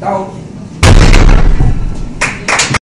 然后